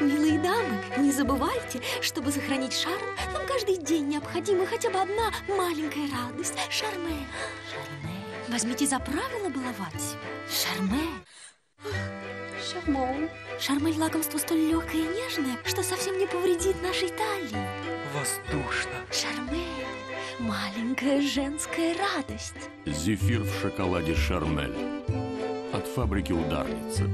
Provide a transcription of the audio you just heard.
Милые дамы, не забывайте, чтобы сохранить шарм, нам каждый день необходима хотя бы одна маленькая радость. Шарме. Возьмите за правило баловать. Шарме. Шармон. Шармель лакомство столь легкое и нежное, что совсем не повредит нашей талии. Воздушно. Шармель. Маленькая женская радость. Зефир в шоколаде «Шармель» от фабрики «Ударница».